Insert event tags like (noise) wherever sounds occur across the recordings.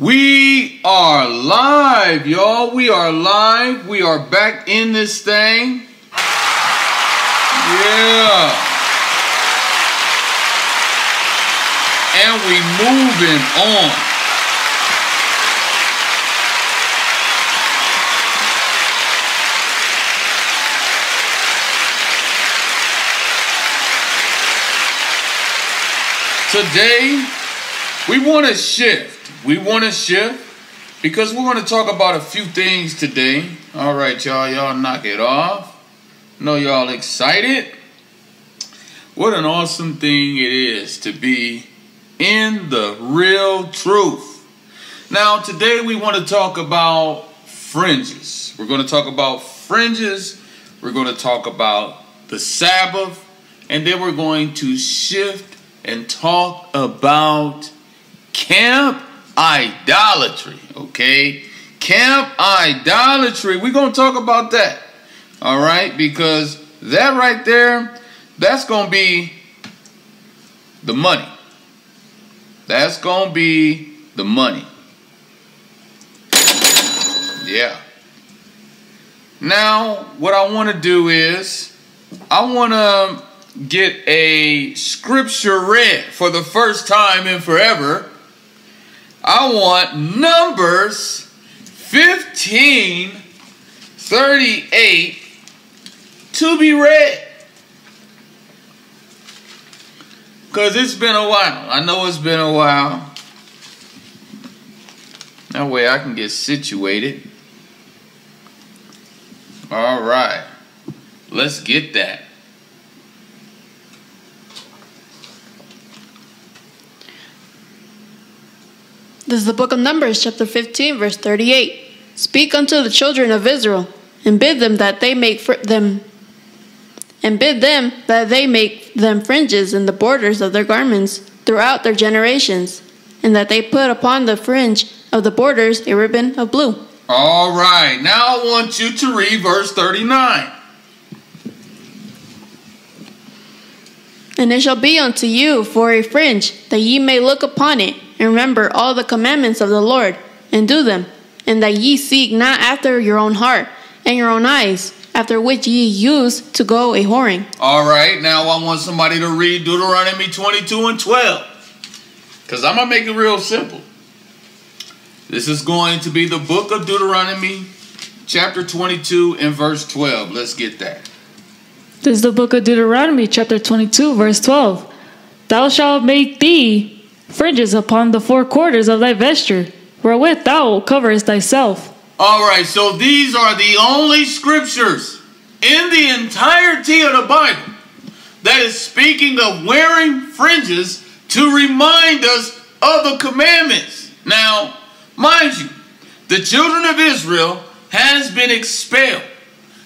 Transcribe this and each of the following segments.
We are live, y'all. We are live. We are back in this thing. Yeah. And we moving on. Today, we want to shift we want to shift because we're going to talk about a few things today. All right, y'all, y'all knock it off. Know y'all excited? What an awesome thing it is to be in the real truth. Now, today we want to talk about fringes. We're going to talk about fringes. We're going to talk about the Sabbath. And then we're going to shift and talk about camp idolatry, okay? Camp idolatry. We're going to talk about that, all right? Because that right there, that's going to be the money. That's going to be the money. Yeah. Now, what I want to do is, I want to get a scripture read for the first time in forever I want Numbers 15 38 to be read. Because it's been a while. I know it's been a while. That way I can get situated. All right. Let's get that. This is the book of Numbers, chapter 15, verse 38. Speak unto the children of Israel, and bid them that they make fr- them and bid them that they make them fringes in the borders of their garments throughout their generations, and that they put upon the fringe of the borders a ribbon of blue. All right, now I want you to read verse 39. And it shall be unto you for a fringe, that ye may look upon it and remember all the commandments of the Lord, and do them, and that ye seek not after your own heart and your own eyes, after which ye used to go a whoring. All right, now I want somebody to read Deuteronomy 22 and 12. Because I'm going to make it real simple. This is going to be the book of Deuteronomy, chapter 22 and verse 12. Let's get that. This is the book of Deuteronomy, chapter 22, verse 12. Thou shalt make thee fringes upon the four quarters of thy vesture, wherewith thou coverest thyself. All right, so these are the only scriptures in the entirety of the Bible that is speaking of wearing fringes to remind us of the commandments. Now, mind you, the children of Israel has been expelled.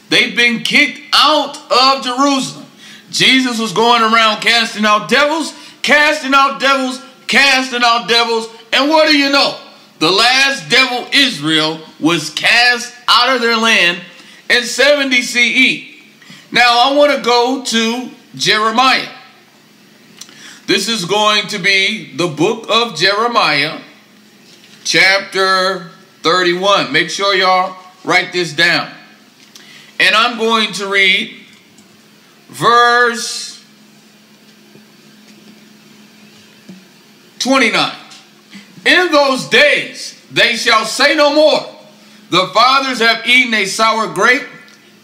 They've been kicked out of Jerusalem. Jesus was going around casting out devils, casting out devils, casting out devils. And what do you know? The last devil, Israel, was cast out of their land in 70 CE. Now I want to go to Jeremiah. This is going to be the book of Jeremiah, chapter 31. Make sure y'all write this down. And I'm going to read verse 29. In those days they shall say no more, The fathers have eaten a sour grape,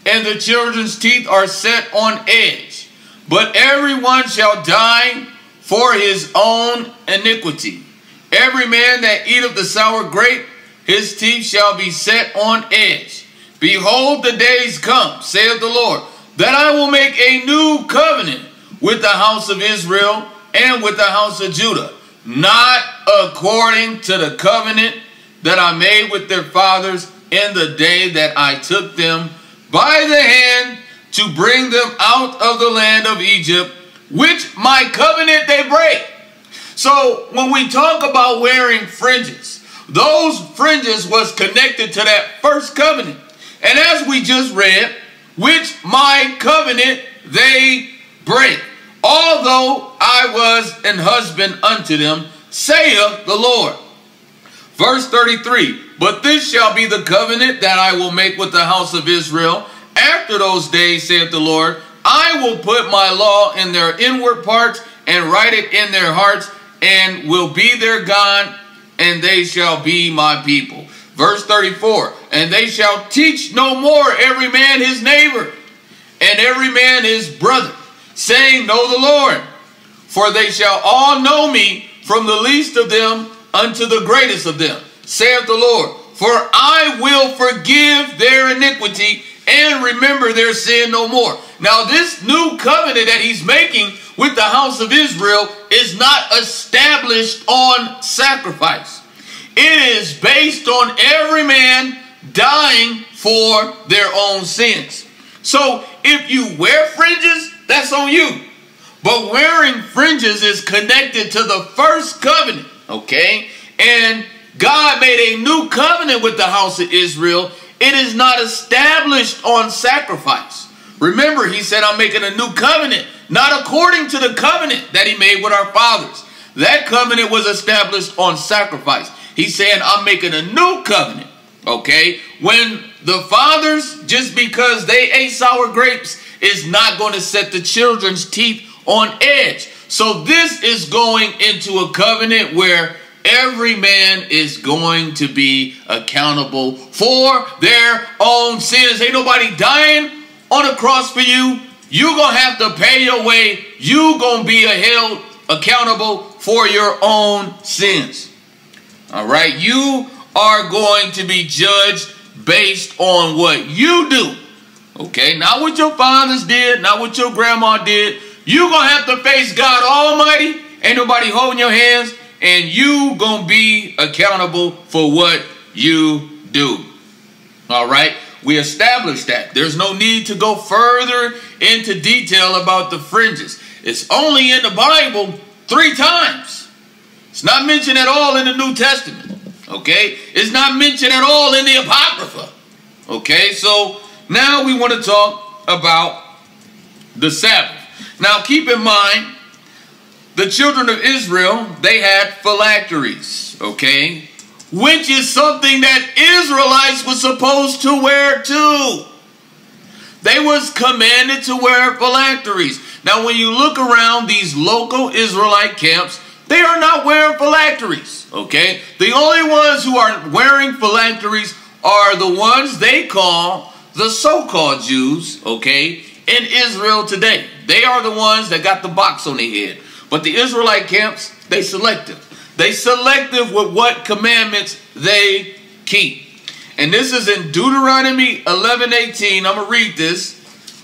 and the children's teeth are set on edge. But everyone shall die for his own iniquity. Every man that eateth the sour grape, his teeth shall be set on edge. Behold, the days come, saith the Lord, that I will make a new covenant with the house of Israel and with the house of Judah not according to the covenant that I made with their fathers in the day that I took them by the hand to bring them out of the land of Egypt, which my covenant they break. So when we talk about wearing fringes, those fringes was connected to that first covenant. And as we just read, which my covenant they break although I was an husband unto them, saith the Lord. Verse 33 But this shall be the covenant that I will make with the house of Israel. After those days, saith the Lord, I will put my law in their inward parts and write it in their hearts, and will be their God, and they shall be my people. Verse 34 And they shall teach no more every man his neighbor, and every man his brother, saying, Know the Lord. For they shall all know me from the least of them unto the greatest of them, saith the Lord. For I will forgive their iniquity and remember their sin no more. Now, this new covenant that he's making with the house of Israel is not established on sacrifice. It is based on every man dying for their own sins. So if you wear fringes, that's on you. But wearing fringes is connected to the first covenant, okay? And God made a new covenant with the house of Israel. It is not established on sacrifice. Remember, he said, I'm making a new covenant, not according to the covenant that he made with our fathers. That covenant was established on sacrifice. He's saying, I'm making a new covenant. Okay? When the fathers, just because they ate sour grapes, is not going to set the children's teeth on edge. So this is going into a covenant where every man is going to be accountable for their own sins. Ain't nobody dying on a cross for you. You're going to have to pay your way. you going to be held accountable for your own sins. All right? You are going to be judged based on what you do. Okay? Not what your fathers did, not what your grandma did. You're going to have to face God Almighty. Ain't nobody holding your hands. And you going to be accountable for what you do. All right? We established that. There's no need to go further into detail about the fringes. It's only in the Bible three times. It's not mentioned at all in the New Testament. Okay? It's not mentioned at all in the Apocrypha. Okay? So now we want to talk about the Sabbath. Now keep in mind, the children of Israel, they had phylacteries. Okay? which is something that Israelites were supposed to wear too. They was commanded to wear phylacteries. Now, when you look around these local Israelite camps, they are not wearing phylacteries, okay? The only ones who are wearing phylacteries are the ones they call the so-called Jews, okay, in Israel today. They are the ones that got the box on their head. But the Israelite camps, they selective. They selective with what commandments they keep. And this is in Deuteronomy 11, 18. I'm going to read this.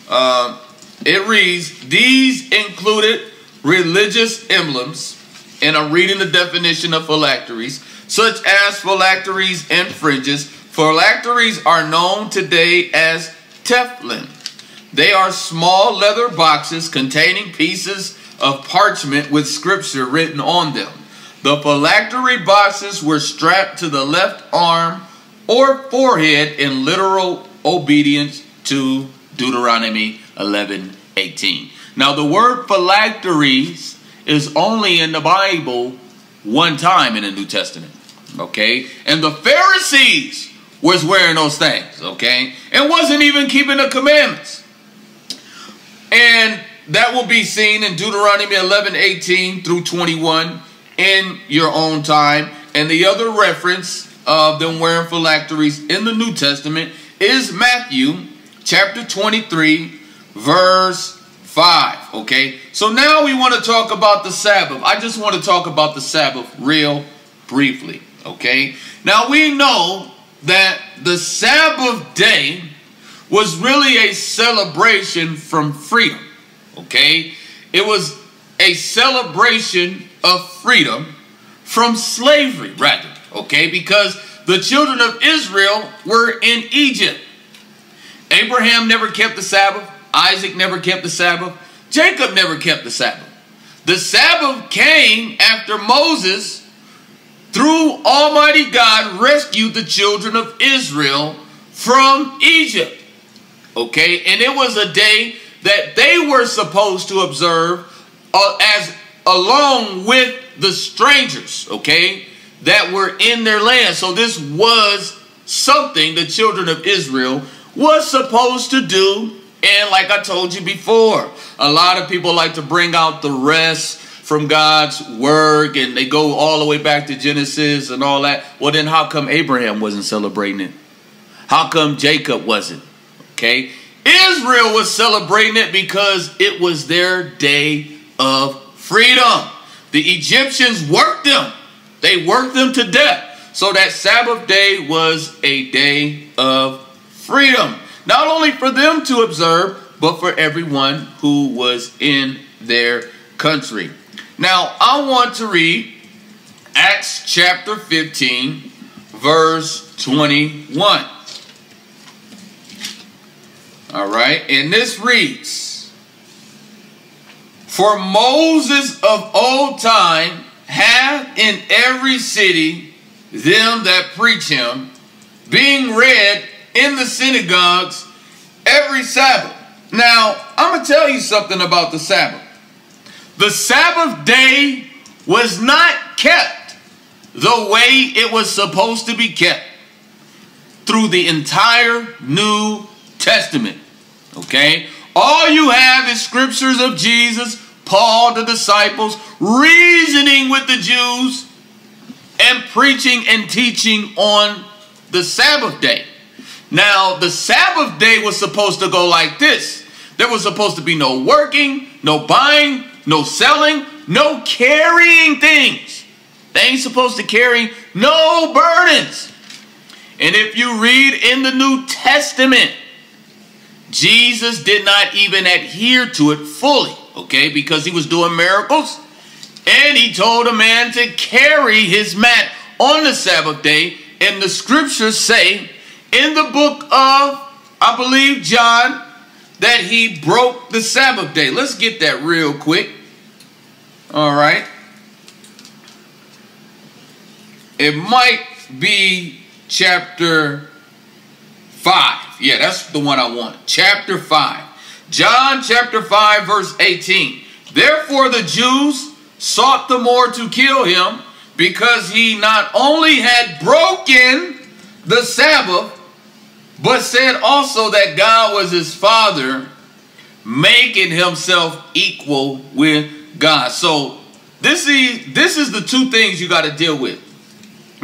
Uh, it reads, These included religious emblems, and I'm reading the definition of phylacteries, such as phylacteries and fringes. Phylacteries are known today as tefillin. They are small leather boxes containing pieces of parchment with scripture written on them. The phylactery boxes were strapped to the left arm or forehead in literal obedience to Deuteronomy 11 18. Now, the word phylacteries is only in the Bible one time in the New Testament. Okay? And the Pharisees was wearing those things, okay? And wasn't even keeping the commandments. And that will be seen in Deuteronomy 11 18 through 21 in your own time. And the other reference of them wearing phylacteries in the New Testament is Matthew chapter 23, verse 5. Okay, so now we want to talk about the Sabbath. I just want to talk about the Sabbath real briefly. Okay, now we know that the Sabbath day was really a celebration from freedom. Okay, it was a celebration of freedom from slavery, rather. Okay, because the children of Israel were in Egypt. Abraham never kept the Sabbath. Isaac never kept the Sabbath. Jacob never kept the Sabbath. The Sabbath came after Moses, through Almighty God, rescued the children of Israel from Egypt. Okay, and it was a day that they were supposed to observe uh, as along with the strangers, okay? that were in their land. So this was something the children of Israel was supposed to do. And like I told you before, a lot of people like to bring out the rest from God's work and they go all the way back to Genesis and all that. Well, then how come Abraham wasn't celebrating it? How come Jacob wasn't? Okay. Israel was celebrating it because it was their day of freedom. The Egyptians worked them. They worked them to death. So that Sabbath day was a day of freedom. Not only for them to observe, but for everyone who was in their country. Now, I want to read Acts chapter 15, verse 21. All right, and this reads For Moses of old time hath in every city them that preach him, being read in the synagogues every Sabbath. Now, I'm going to tell you something about the Sabbath. The Sabbath day was not kept the way it was supposed to be kept through the entire New Testament. Okay? All you have is scriptures of Jesus, Paul, the disciples, reasoning with the Jews, and preaching and teaching on the Sabbath day. Now, the Sabbath day was supposed to go like this. There was supposed to be no working, no buying, no selling, no carrying things. They ain't supposed to carry no burdens. And if you read in the New Testament, Jesus did not even adhere to it fully, okay, because he was doing miracles. And he told a man to carry his mat on the Sabbath day. And the scriptures say in the book of, I believe, John, that he broke the Sabbath day. Let's get that real quick. All right. It might be chapter 5. Yeah, that's the one I want. Chapter 5. John chapter 5, verse 18. Therefore the Jews sought the more to kill him because he not only had broken the Sabbath, but said also that God was his father, making himself equal with God. So this is this is the two things you got to deal with.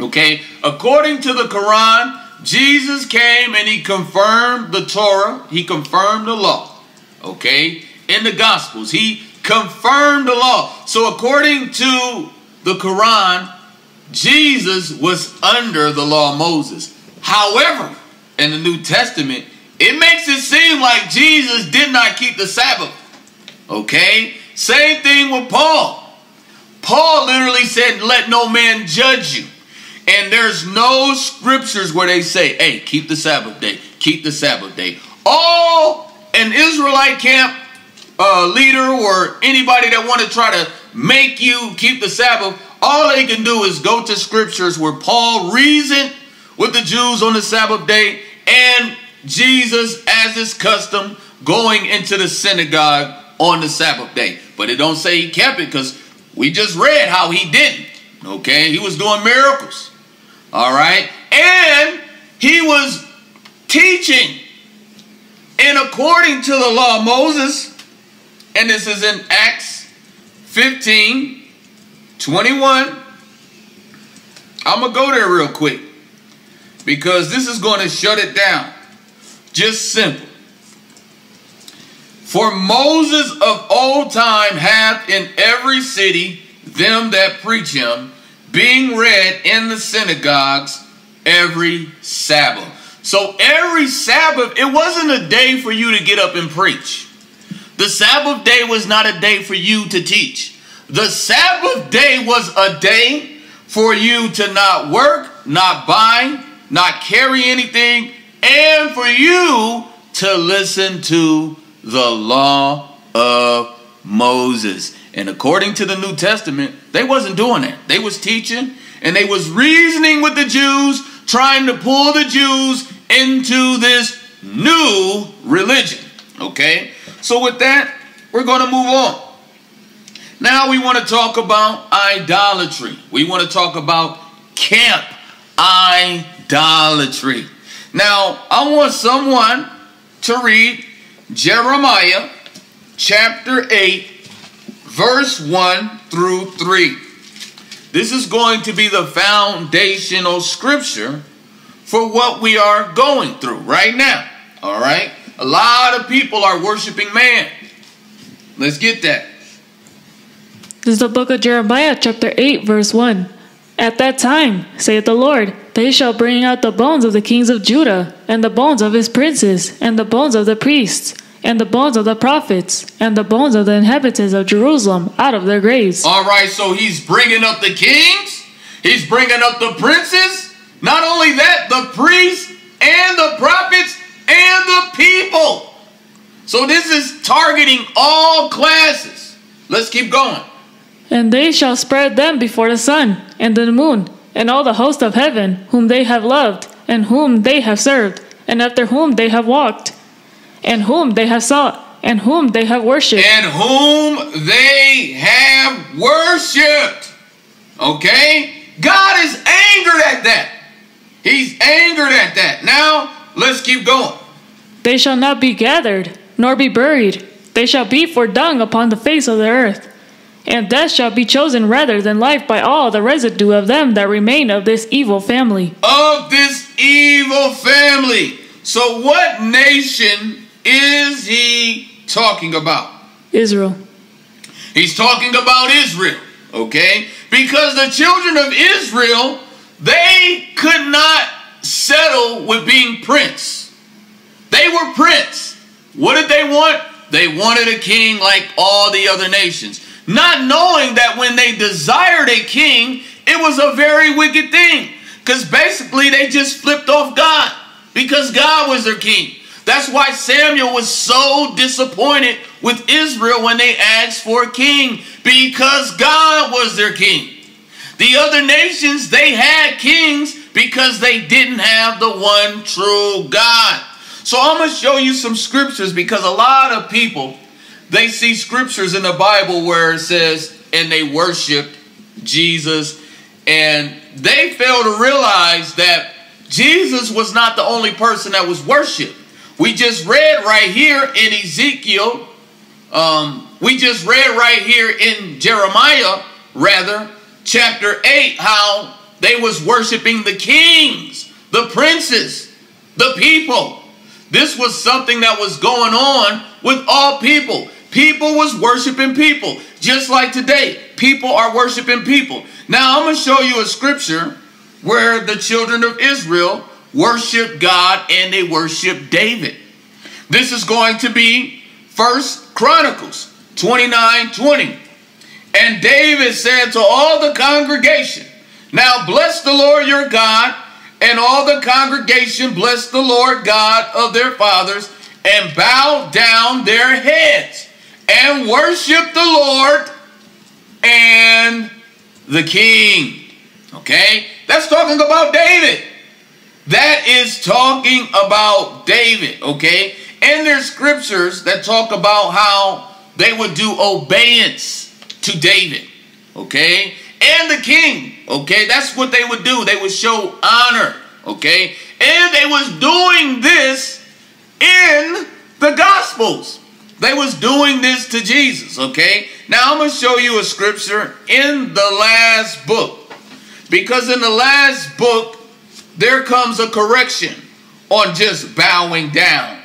Okay? According to the Quran, Jesus came and he confirmed the Torah, he confirmed the law. Okay? In the Gospels, he confirmed the law. So according to the Quran, Jesus was under the law of Moses. However, in the New Testament, it makes it seem like Jesus did not keep the Sabbath. Okay? Same thing with Paul. Paul literally said, Let no man judge you. And there's no scriptures where they say, hey, keep the Sabbath day, keep the Sabbath day. All an Israelite camp uh, leader or anybody that want to try to make you keep the Sabbath, all they can do is go to scriptures where Paul reasoned with the Jews on the Sabbath day and Jesus, as his custom, going into the synagogue on the Sabbath day. But it don't say he kept it because we just read how he didn't. Okay, he was doing miracles. All right. And he was teaching. And according to the law of Moses, and this is in Acts 15 21. I'm to go there real quick because this is going to shut it down. Just simple. For Moses of old time hath in every city them that preach him being read in the synagogues every Sabbath. So every Sabbath, it wasn't a day for you to get up and preach. The Sabbath day was not a day for you to teach. The Sabbath day was a day for you to not work, not buy, not carry anything, and for you to listen to the law of Moses. And according to the New Testament, they wasn't doing that. They was teaching and they was reasoning with the Jews, trying to pull the Jews into this new religion. Okay? So with that, we're going to move on. Now we want to talk about idolatry. We want to talk about camp idolatry. Now, I want someone to read Jeremiah chapter 8, verse 1 through 3. This is going to be the foundational scripture for what we are going through right now. All right? A lot of people are worshiping man. Let's get that. This is the book of Jeremiah, chapter 8, verse 1. At that time, saith the Lord, they shall bring out the bones of the kings of Judah, and the bones of his princes, and the bones of the priests, and the bones of the prophets, and the bones of the inhabitants of Jerusalem out of their graves. All right, so he's bringing up the kings, he's bringing up the princes. Not only that, the priests and the prophets and the people. So this is targeting all classes. Let's keep going. And they shall spread them before the sun, and the moon, and all the host of heaven, whom they have loved, and whom they have served, and after whom they have walked, and whom they have sought, and whom they have worshipped. And whom they have worshipped. Okay? God is angered at that. He's angered at that. Now, let's keep going. They shall not be gathered, nor be buried. They shall be for dung upon the face of the earth. And death shall be chosen rather than life by all the residue of them that remain of this evil family. Of this evil family. So, what nation is he talking about? Israel. He's talking about Israel, okay? Because the children of Israel, they could not settle with being prince. They were prince. What did they want? They wanted a king like all the other nations. Not knowing that when they desired a king, it was a very wicked thing. Because basically they just flipped off God because God was their king. That's why Samuel was so disappointed with Israel when they asked for a king because God was their king. The other nations, they had kings because they didn't have the one true God. So I'm going to show you some scriptures because a lot of people, they see scriptures in the Bible where it says, and they worshiped Jesus, and they fail to realize that Jesus was not the only person that was worshiped. We just read right here in Ezekiel, um, we just read right here in Jeremiah, rather, chapter 8, how they was worshiping the kings, the princes, the people. This was something that was going on with all people. People was worshiping people. Just like today, people are worshiping people. Now I'm going to show you a scripture where the children of Israel worship God and they worship David. This is going to be First Chronicles 29 20. And David said to all the congregation, Now bless the Lord your God. And all the congregation blessed the Lord God of their fathers and bowed down their heads and worship the Lord and the king. Okay? That's talking about David. That is talking about David. Okay? And there's scriptures that talk about how they would do obedience to David. Okay? And the king. Okay? That's what they would do. They would show honor. Okay? And they was doing this in the Gospels. They was doing this to Jesus, okay? Now I'm going to show you a scripture in the last book. Because in the last book, there comes a correction on just bowing down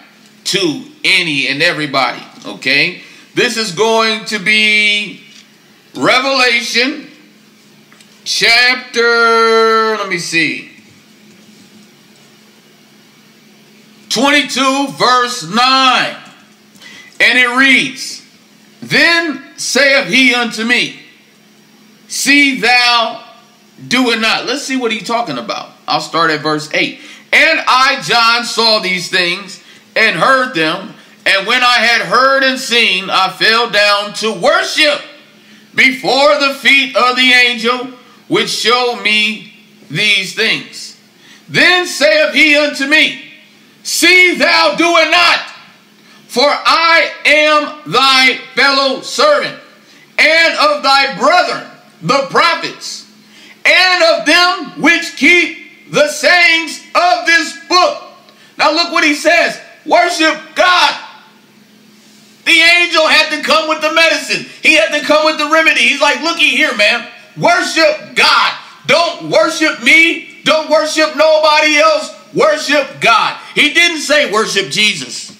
to any and everybody, okay? This is going to be Revelation chapter, let me see, 22 verse 9. And it reads, Then saith he unto me, See thou do it not. Let's see what he's talking about. I'll start at verse 8. And I, John, saw these things and heard them. And when I had heard and seen, I fell down to worship before the feet of the angel which showed me these things. Then saith he unto me, See thou do it not, for I am thy fellow servant, and of thy brethren, the prophets, and of them which keep the sayings of this book. Now look what he says. Worship God. The angel had to come with the medicine. He had to come with the remedy. He's like, looky here, man. Worship God. Don't worship me. Don't worship nobody else. Worship God. He didn't say worship Jesus.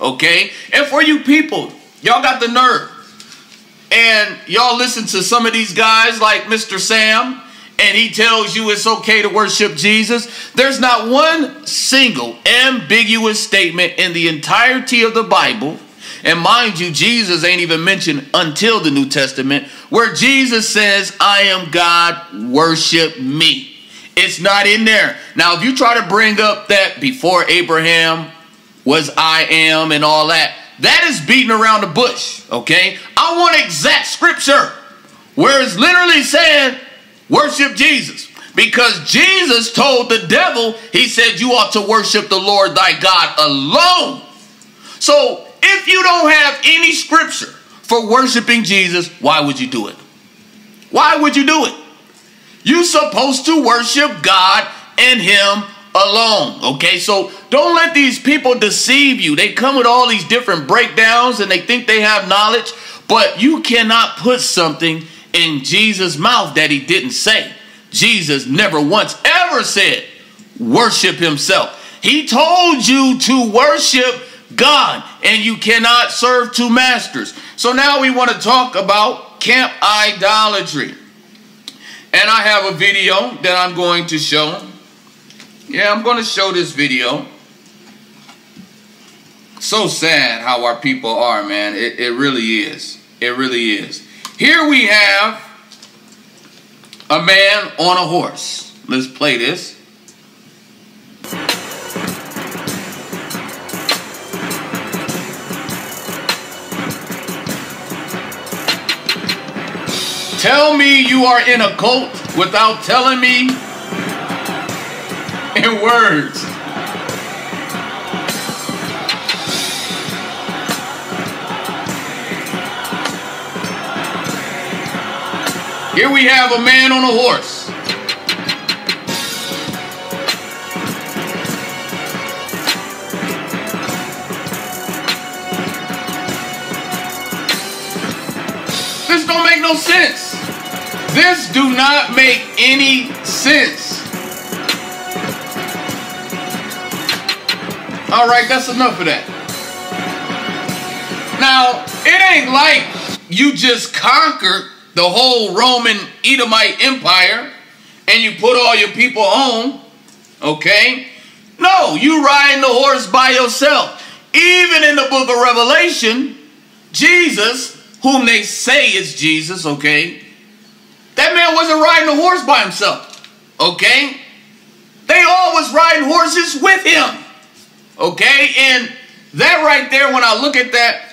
Okay? And for you people, y'all got the nerve. And y'all listen to some of these guys like Mr. Sam, and he tells you it's okay to worship Jesus. There's not one single ambiguous statement in the entirety of the Bible. And mind you, Jesus ain't even mentioned until the New Testament, where Jesus says, I am God, worship me. It's not in there. Now, if you try to bring up that before Abraham was I am and all that, that is beating around the bush, okay? I want exact scripture where it's literally saying, worship Jesus. Because Jesus told the devil, he said, you ought to worship the Lord thy God alone. So if you don't have any scripture for worshiping Jesus, why would you do it? Why would you do it? You're supposed to worship God and him alone. Okay, so don't let these people deceive you. They come with all these different breakdowns and they think they have knowledge, but you cannot put something in Jesus' mouth that he didn't say. Jesus never once ever said, worship himself. He told you to worship God and you cannot serve two masters. So now we want to talk about camp idolatry. And I have a video that I'm going to show. Yeah, I'm going to show this video. So sad how our people are, man. It, it really is. It really is. Here we have a man on a horse. Let's play this. Tell me you are in a cult without telling me (laughs) in words. Here we have a man on a horse. This don't make no sense. This do not make any sense. All right, that's enough of that. Now, it ain't like you just conquered the whole Roman Edomite Empire and you put all your people on, okay? No, you riding the horse by yourself. Even in the book of Revelation, Jesus, whom they say is Jesus, okay? That man wasn't riding a horse by himself, okay? They all was riding horses with him, okay? And that right there, when I look at that,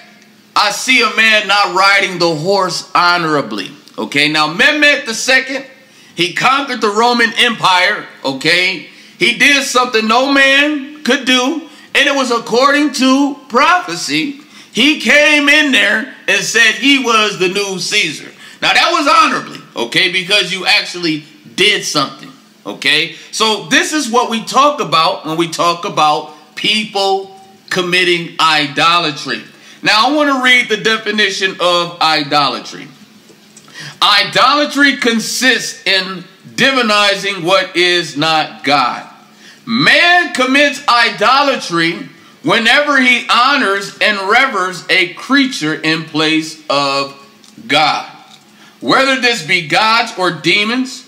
I see a man not riding the horse honorably. Okay, now Mehmet II, he conquered the Roman Empire. Okay, he did something no man could do, and it was according to prophecy. He came in there and said he was the new Caesar. Now that was honorably, okay, because you actually did something. Okay, so this is what we talk about when we talk about people committing idolatry. Now, I want to read the definition of idolatry. Idolatry consists in divinizing what is not God. Man commits idolatry whenever he honors and reveres a creature in place of God. Whether this be gods or demons,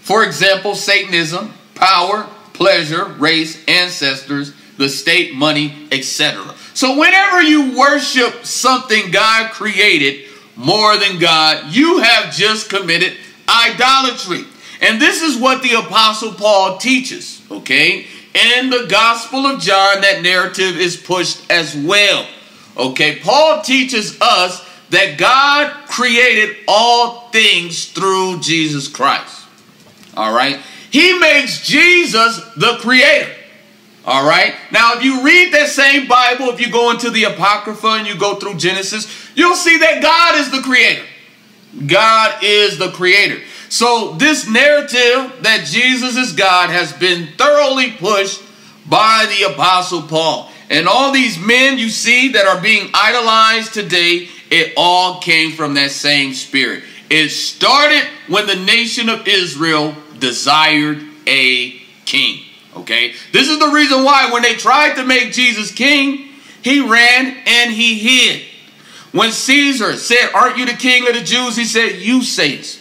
for example, Satanism, power, pleasure, race, ancestors, the state, money, etc. So whenever you worship something God created more than God, you have just committed idolatry. And this is what the Apostle Paul teaches, okay? In the Gospel of John, that narrative is pushed as well. Okay, Paul teaches us that God created all things through Jesus Christ. All right? He makes Jesus the creator. All right. Now, if you read that same Bible, if you go into the Apocrypha and you go through Genesis, you'll see that God is the creator. God is the creator. So, this narrative that Jesus is God has been thoroughly pushed by the Apostle Paul. And all these men you see that are being idolized today, it all came from that same spirit. It started when the nation of Israel desired a king. Okay? This is the reason why when they tried to make Jesus king, he ran and he hid. When Caesar said, Aren't you the king of the Jews? He said, You sayest.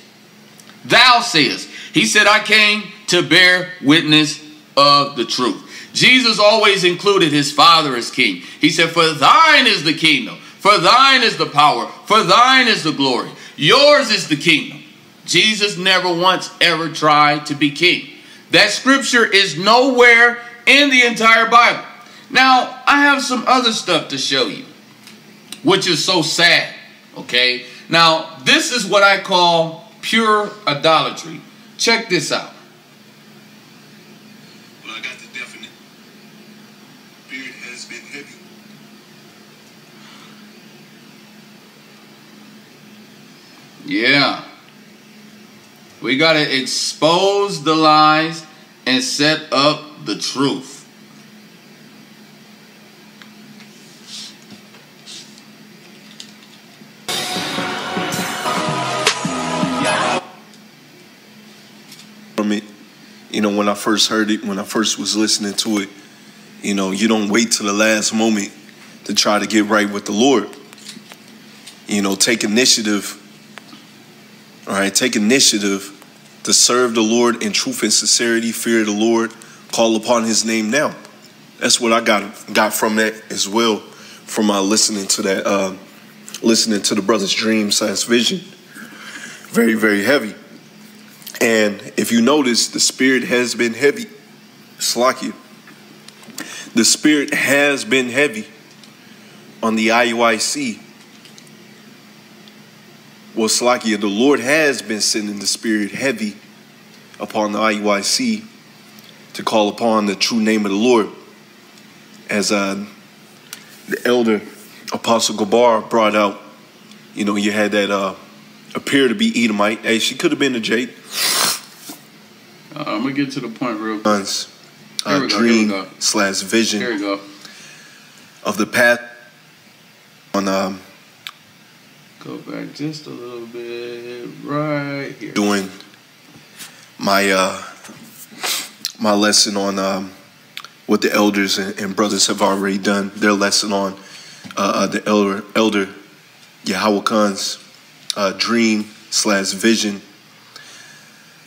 Thou sayest. He said, I came to bear witness of the truth. Jesus always included his Father as king. He said, For thine is the kingdom, for thine is the power, for thine is the glory. Yours is the kingdom. Jesus never once ever tried to be king. That scripture is nowhere in the entire Bible. Now, I have some other stuff to show you, which is so sad, okay? Now, this is what I call pure idolatry. Check this out. Well, I got the definite. Beard has been heavy. Yeah. We got to expose the lies and set up the truth. it. You know, when I first heard it, when I first was listening to it, you know, you don't wait till the last moment to try to get right with the Lord. You know, take initiative. All right, take initiative to serve the Lord in truth and sincerity, fear the Lord, call upon his name now. That's what I got got from that as well, from my listening to that, uh, listening to the brother's dream slash vision. Very, very heavy. And if you notice, the spirit has been heavy. Slakia. The spirit has been heavy on the IUIC. Well, Slakia, the Lord has been sending the spirit heavy upon the IUIC to call upon the true name of the Lord. As uh, the elder Apostle Gabar brought out, you know, you had that uh, appear to be Edomite. Hey, she could have been a Jade. Uh, I'm going to get to the point real quick. Uh, we go, here we dream slash vision of the path on um, Go back just a little bit right here. doing my uh, my lesson on um, what the elders and, and brothers have already done. Their lesson on uh, uh, the elder elder Yahweh Khan's uh, dream slash vision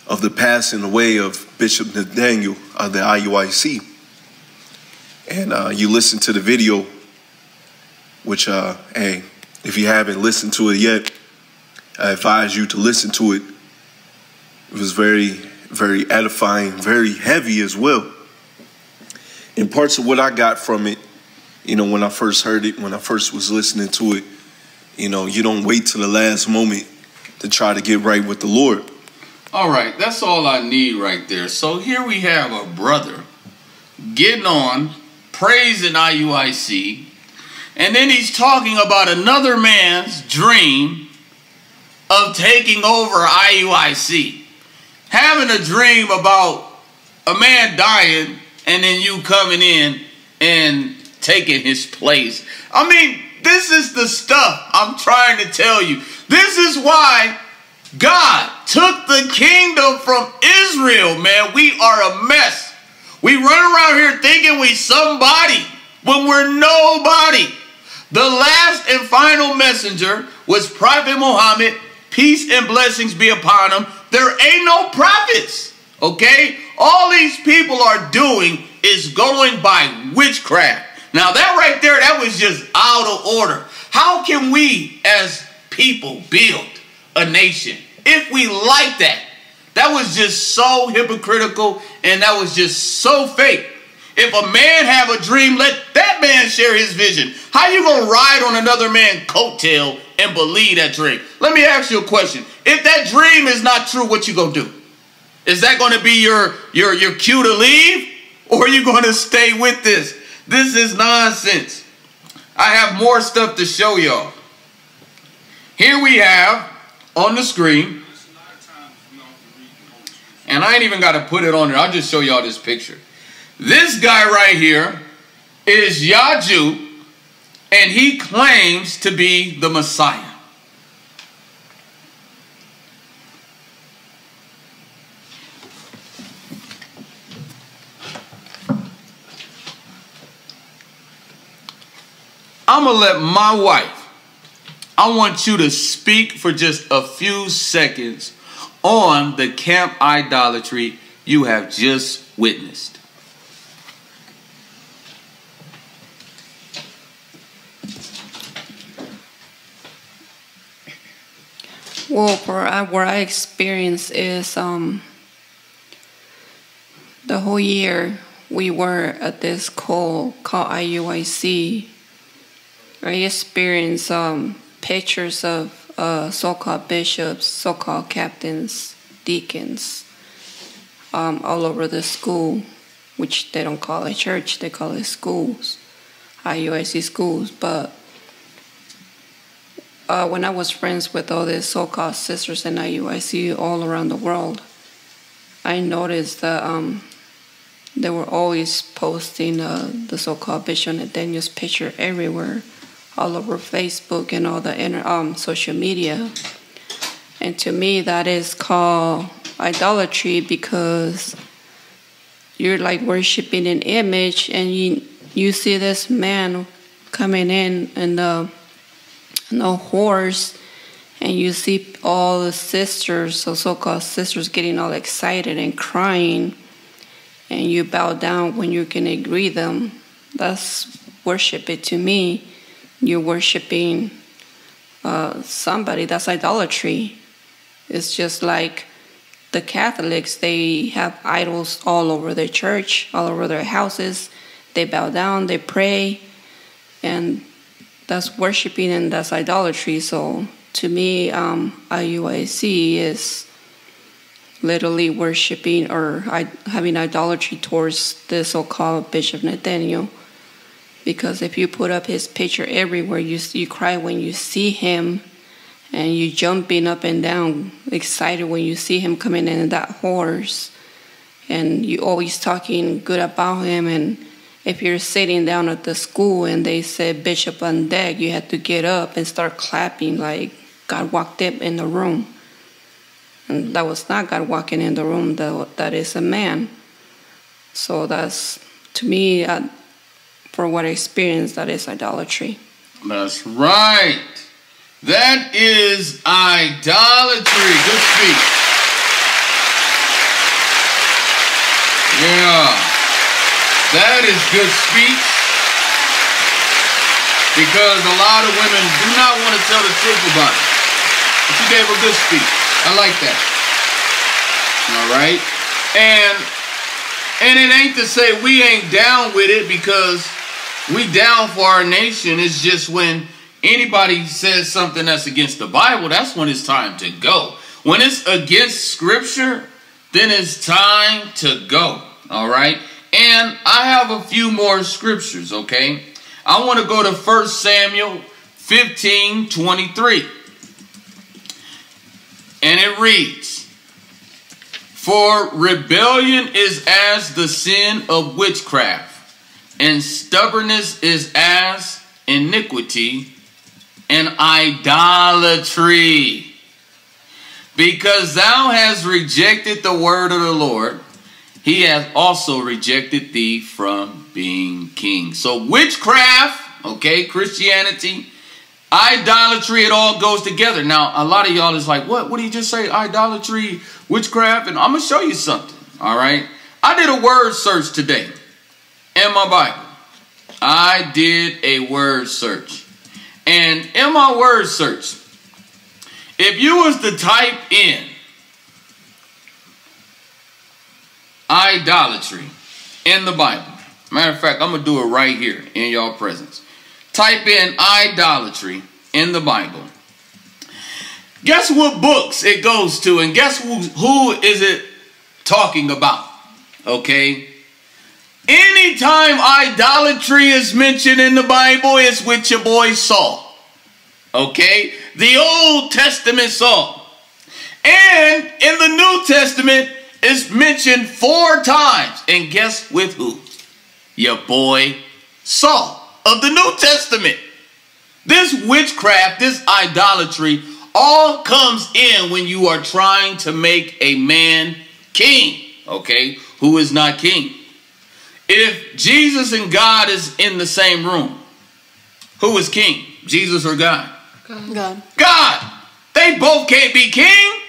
of the passing away of Bishop Nathaniel of the IUIC. And uh, you listen to the video, which, uh, hey, if you haven't listened to it yet, I advise you to listen to it. It was very, very edifying, very heavy as well. And parts of what I got from it, you know, when I first heard it, when I first was listening to it, you know, you don't wait till the last moment to try to get right with the Lord. All right, that's all I need right there. So here we have a brother getting on, praising IUIC, and then he's talking about another man's dream of taking over IUIC. Having a dream about a man dying and then you coming in and taking his place. I mean, this is the stuff I'm trying to tell you. This is why God took the kingdom from Israel, man. We are a mess. We run around here thinking we somebody when we're nobody. The last and final messenger was Prophet Muhammad. Peace and blessings be upon him. There ain't no prophets, okay? All these people are doing is going by witchcraft. Now, that right there, that was just out of order. How can we as people build a nation if we like that? That was just so hypocritical and that was just so fake. If a man have a dream, let that man share his vision. How you gonna ride on another man's coattail and believe that dream? Let me ask you a question. If that dream is not true, what you gonna do? Is that gonna be your your your cue to leave? Or are you gonna stay with this? This is nonsense. I have more stuff to show y'all. Here we have on the screen, and I ain't even got to put it on there. I'll just show y'all this picture. This guy right here is Yaju and he claims to be the Messiah. I'm going to let my wife, I want you to speak for just a few seconds on the camp idolatry you have just witnessed. Well, I, where I experienced is um, the whole year we were at this call called IUIC. I experienced um, pictures of uh, so-called bishops, so-called captains, deacons, um, all over the school, which they don't call it church, they call it schools, IUIC schools. But uh, when I was friends with all these so-called sisters in IUIC all around the world, I noticed that um, they were always posting uh, the so-called Bishop Nathaniel's picture everywhere, all over Facebook and all the inter- um, social media. And to me, that is called idolatry because you're like worshiping an image, and you you see this man coming in and the no horse and you see all the sisters so so-called sisters getting all excited and crying and you bow down when you can agree them. That's worship it to me. You're worshiping uh, somebody. That's idolatry. It's just like the catholics they have idols all over their church all over their houses. They bow down they pray and that's worshiping and that's idolatry. So to me, um, IUIC is literally worshiping or having idolatry towards the so-called Bishop Nathaniel. Because if you put up his picture everywhere, you you cry when you see him, and you jumping up and down, excited when you see him coming in that horse, and you always talking good about him and if you're sitting down at the school and they said bishop on deck, you had to get up and start clapping like God walked up in the room. And that was not God walking in the room, that, that is a man. So that's, to me, for what I experienced, that is idolatry. That's right. That is idolatry. Good speech. Yeah. That is good speech. Because a lot of women do not want to tell the truth about it. But you gave a good speech. I like that. All right? And and it ain't to say we ain't down with it because we down for our nation. It's just when anybody says something that's against the Bible, that's when it's time to go. When it's against scripture, then it's time to go. All right? And I have a few more scriptures, okay? I want to go to 1 Samuel 15 23. And it reads For rebellion is as the sin of witchcraft, and stubbornness is as iniquity and idolatry. Because thou hast rejected the word of the Lord he has also rejected thee from being king. So witchcraft, okay, Christianity, idolatry, it all goes together. Now, a lot of y'all is like, what? What did he just say? Idolatry, witchcraft? And I'm going to show you something, all right? I did a word search today in my Bible. I did a word search. And in my word search, if you was to type in idolatry in the Bible. Matter of fact, I'm going to do it right here in y'all presence. Type in idolatry in the Bible. Guess what books it goes to and guess who, who is it talking about? Okay? Anytime idolatry is mentioned in the Bible, it's with your boy Saul. Okay? The Old Testament Saul. And in the New Testament, is mentioned four times. And guess with who? Your boy Saul of the New Testament. This witchcraft, this idolatry, all comes in when you are trying to make a man king, okay, who is not king. If Jesus and God is in the same room, who is king, Jesus or God? God. God. They both can't be king.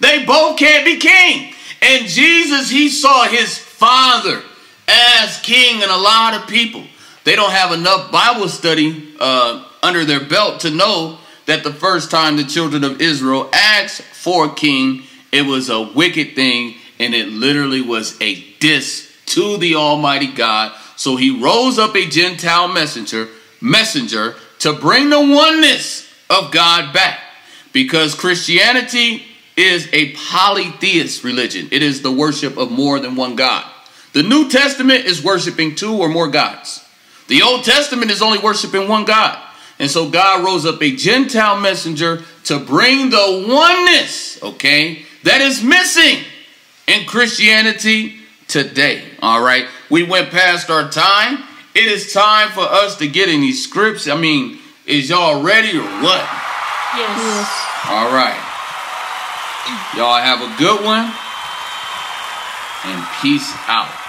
They both can't be king. And Jesus, he saw his father as king and a lot of people. They don't have enough Bible study uh, under their belt to know that the first time the children of Israel asked for a king, it was a wicked thing and it literally was a diss to the Almighty God. So he rose up a Gentile messenger, messenger to bring the oneness of God back. Because Christianity is a polytheist religion. It is the worship of more than one God. The New Testament is worshiping two or more gods. The Old Testament is only worshiping one God. And so God rose up a Gentile messenger to bring the oneness, okay, that is missing in Christianity today. All right. We went past our time. It is time for us to get in these scripts. I mean, is y'all ready or what? Yes. All right. Y'all have a good one and peace out.